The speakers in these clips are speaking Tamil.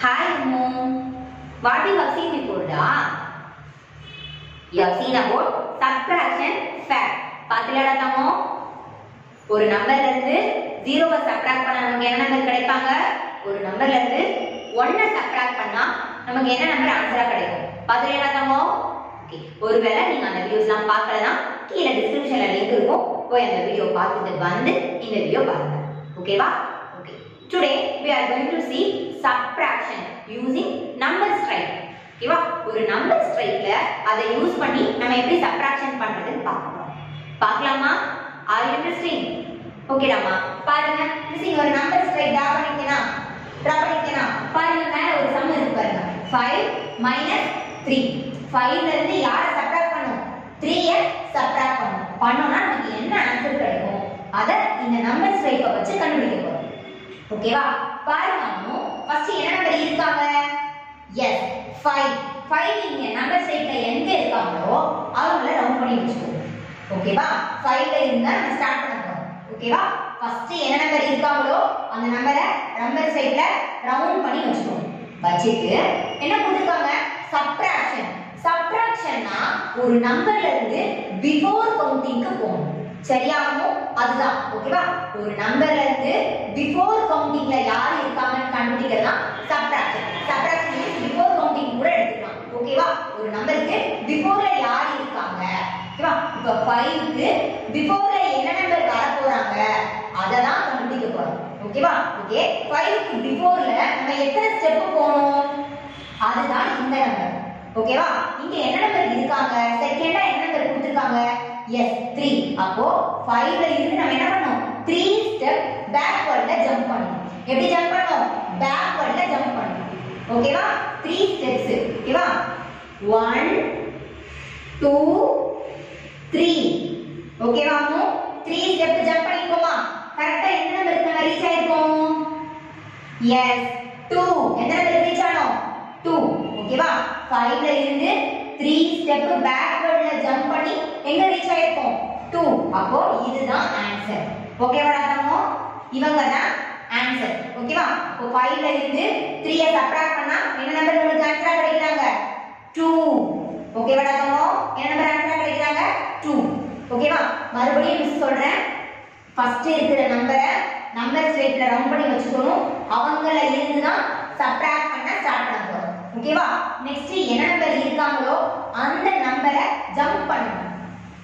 Hi, Mom. What you have seen before, da? You have seen about subtraction fact. பாத்துலடா தமோ ஒரு நம்பர்ல இருந்து ஜீரோவை சப்ராக்ட் பண்ணா நமக்கு என்ன நம்பர் கிடைப்பாங்க? ஒரு நம்பர்ல இருந்து ஒன்னை சப்ராக்ட் பண்ணா நமக்கு என்ன நம்பர் ஆன்சரா கிடைக்கும்? பாத்துலடா தமோ ஓகே ஒருவேளை நீங்க அந்த வீடியோஸ்லாம் பார்க்கலனா கீழே டிஸ்கிரிப்ஷன்ல லிங்க் இருக்கும். போய் அந்த வீடியோ பார்த்துட்டு வந்து இந்த வீடியோ பாருங்க. ஓகேவா Today today we are going to see subtraction using number strike. ஓகேவா ஒரு நம்பர் ஸ்ட்ரைக்ல அதை யூஸ் பண்ணி நம்ம எப்படி சப்ராக்ஷன் பண்றதுன்னு பார்க்கலாம்? பார்க்கலாமா ஆர் யூ இன்ட்ரெஸ்டிங் ஓகேடாமா பாருங்க. மிஸ்ஸிங் ஒரு நம்பர் ஸ்ட்ரைக் டிரா பண்ணிக்கலாம் டிரா பண்ணிக்கலாம் பாருங்க மேல ஒரு சம் இருக்கு பாருங்க. 5 மைனஸ் 3 5 ல இருந்து யாரை சப்ட்ராக்ட் பண்ணும்? 3 ய சப்ட்ராக்ட் பண்ணும். பண்ணோம்னா நமக்கு என்ன ஆன்சர் கிடைக்கும்? அத இந்த நம்பர் ஸ்ட்ரைக்கை வச்சு கண்டுபிடிக்க போறோம். ஓகேவா பாருங்க அம்மு ஃபர்ஸ்ட் என்ன நம்பர் இருக்காங்க? எஸ் 5 5 நீங்க நம்பர் ஸ்ட்ரைக்ல எங்க இருக்காங்களோ அவங்கள ரவுண்ட் பண்ணி வச்சுக்கோங்க. ஓகேவா 5 ல இருந்தா நம்ம ஸ்டார்ட் பண்ண போறோம். ஓகேவா ஃபர்ஸ்ட் என்ன நம்பர் இருக்காங்களோ அந்த நம்பரை நம்பர் சைடுல ரவுண்ட் பண்ணி வச்சுக்கோங்க. வச்சுட்டு என்ன கொடுத்துருக்காங்க? சப்ட்ராக்ஷன் சப்ட்ராக்ஷன்னா ஒரு நம்பர்ல இருந்து பிஃபோர் கவுண்டிங்க்கு போகணும். சரியாகும் அதுதான் ஓகேவா ஒரு நம்பர்ல இருந்து பிஃபோர் கவுண்டிங்ல யார் இருக்காங்கன்னு கண்டுபிடிக்கலாம் சப்ட்ராக்ஷன் சப்ட்ராக்ஷன் பிஃபோர் கவுண்டிங் கூட எடுத்துக்கலாம் ஓகேவா ஒரு நம்பருக்கு பிஃபோர்ல யார் இருக்காங்க? ஓகேவா இப்போ 5க்கு பிஃபோர்ல என்ன நம்பர் வர போறாங்க அத தான் கண்டுபிடிக்க போறோம் ஓகேவா ஓகே ஃபைவ்க்கு பிஃபோர்ல நம்ம எத்தனை ஸ்டெப் போகணும் அதுதான் இந்த நம்பர் ஓகேவா இங்க என்ன நம்பர் இருக்காங்க? செகண்டா என்ன நம்பர் கொடுத்துருக்காங்க? எஸ் த்ரீ அப்போ ஃபைவ்ல இருந்து நம்ம என்ன பண்ணோம் த்ரீ ஸ்டெப் பேக்வர்ட்ல ஜம்ப் பண்ணணும். எப்படி ஜம்ப் பண்ணோம் பேக்வர்ட்ல ஜம்ப் பண்ணணும். ஓகேவா த்ரீ ஸ்டெப்ஸ் ஓகேவா 1 2 த்ரீ ஓகேவா அம்மு? த்ரீ ஸ்டெப் ஜம்ப் பண்ணிக்கோமா. கரெக்டா எந்த நம்பருக்கு நம்ம ரீச் ஆயிருக்கோம். எஸ் டூ எந்த நம்பருக்கு ரீச் ஆனோம்? டூ ஓகேவா ஃபைவ்ல இருந்து த்ரீ ஸ்டெப் பேக்வர்ட்ல ஜம்ப் பண்ணி எங்க ரீச் ஆயிருக்கோம் டூ அப்போ இதுதான் ஆன்சர் ஓகேவா தம்மோ இவங்க தான் ஆன்சர் ஓகேவா இப்போ ஃபைவ்ல இருந்து த்ரீய சப்ராக்ட் பண்ணா என்ன நம்பர் உங்களுக்கு ஆன்சரா கிடைக்கிறாங்க? டூ ஓகேவா தம்மோ என்ன நம்பர் ஆன்சரா கிடைக்கிறாங்க? 2 ஓகேவா மறுபடியும் மிஸ் சொல்றேன். ஃபர்ஸ்ட் இருக்கிற நம்பரை நம்பர் ஸ்ட்ரைட்ல ரவுண்ட் பண்ணி வச்சுக்கணும். அவங்கள இருந்து தான் சப்ட்ராக்ட் பண்ண ஸ்டார்ட் பண்ண போறோம் ஓகேவா நெக்ஸ்ட் என்ன நம்பர் அந்த நம்பரை ஜம்ப் பண்ணணும்.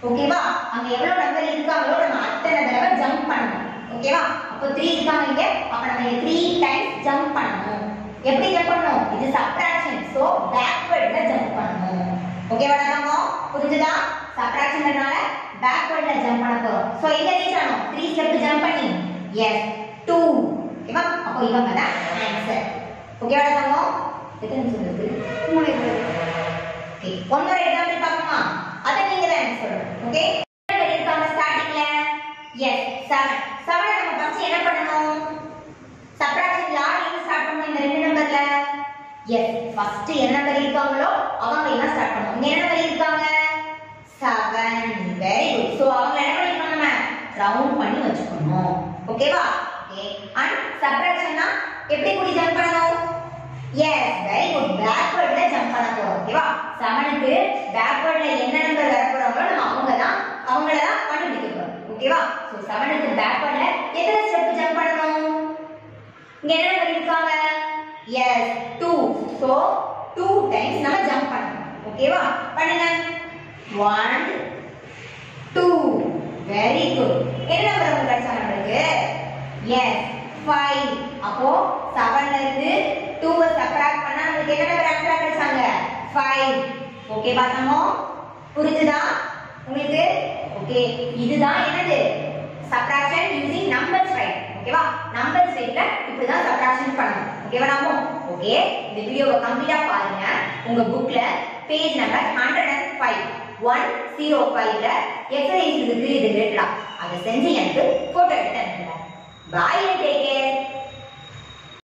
ஓகேவா அங்க எவ்வளவு நம்பர் இருக்காங்களோ நம்ம அத்தனை தடவை ஜம்ப் பண்ணணும். ஓகேவா அப்போ த்ரீ இருக்காங்க இங்க. அப்ப நம்ம த்ரீ டைம்ஸ் ஜம்ப் பண்ணணும். எப்படி ஜம்ப் பண்ணணும்? இது சப்ட்ராக்ஷன் சோ பேக்வர்ட்ல ஜம்ப் பண்ணணும். ஓகேவா நம்ம புரிஞ்சுதா? சப்ட்ராக்ஷன்றனால பேக்வர்ட்ல ஜம்ப் பண்ண போறோம். சோ எங்க ரீச் ஆனோம் த்ரீ ஸ்டெப் ஜம்ப் பண்ணி. எஸ் டூ ஓகேவா அப்போ இவங்க தான் ஆன்சர் ஓகேவா நம்ம எத்தனை சொல்லுது மூணு ஓகே ஒன் மோர் எக்ஸாம்பிள் பார்க்கணுமா அத நீங்க தான் எனக்கு சொல்லணும். ஓகே இருக்காங்க ஸ்டார்டிங்ல எஸ் 7 7 நம்ம ஃபர்ஸ்ட் என்ன பண்ணணும்? சப்ட்ராக்ஷன் யார் இருந்து ஸ்டார்ட் பண்ணணும்? இந்த ரெண்டு நம்பர்ல எஸ் ஃபர்ஸ்ட் என்ன நம்பர் இருக்காங்களோ அவங்க என்ன ஸ்டார்ட் பண்ணணும்? இங்க என்ன நம்பர் இருக்காங்க? செவன் வெரி குட் சோ அவங்க என்ன பண்ணிருக்காங்க நம்ம ரவுண்ட் பண்ணி வச்சுக்கணும். ஓகேவா ஓகே அண்ட் சப்ட்ராக்ஷன்னா எப்படி கூடி ஜம்ப் பண்ணணும்? எஸ் வெரி குட் பேக்வர்ட்ல ஜம்ப் பண்ண போறோம் ஓகேவா செவனுக்கு பேக்வர்ட்ல என்ன நம்பர் வர போறாங்களோ நம்ம அவங்க தான் அவங்கள தான் கண்டுபிடிக்க போறோம் ஓகேவா சோ செவனுக்கு பேக்வர்ட்ல எத்தனை ஸ்டெப் ஜம்ப் பண்ணணும்? இங்க என்ன நம்பர் இருக்காங்க? எஸ் 2 சோ 2 டைம்ஸ் நம்ம ஜம்ப் பண்ணணும் ஓகேவா பண்ணுங்க. 1 2 வெரி குட் என்ன நம்பர் உங்களுக்கு கிடைச்சா நம்மளுக்கு எஸ் 5 அப்போ 7 ல இருந்து சப்ட்ராக்ட் நமக்கு என்ன நம்பர் ஆன்சரா கிடைச்சாங்க 5 ஓகே பாத்தமோ? புரிஞ்சுதா? உங்களுக்கு? ஓகே இதுதான் என்னது? சப்ட்ராக்ஷன் யூசிங் நம்பர்ஸ் ரைட் ஓகேவா நம்பர்ஸ் ரைட்ல இப்படி தான் சப்ட்ராக்ஷன் பண்ணணும். ஓகேவா நாமோ ஓகே இந்த வீடியோவை கம்ப்ளீட்டா பாருங்க. உங்க புக்ல பேஜ் நம்பர் 105 105ல எக்ஸசைஸ் இருக்கு இது ரிலேட்டடா அதை செஞ்சு எனக்கு போட்டோ எடுத்து அனுப்புங்க. Bye take care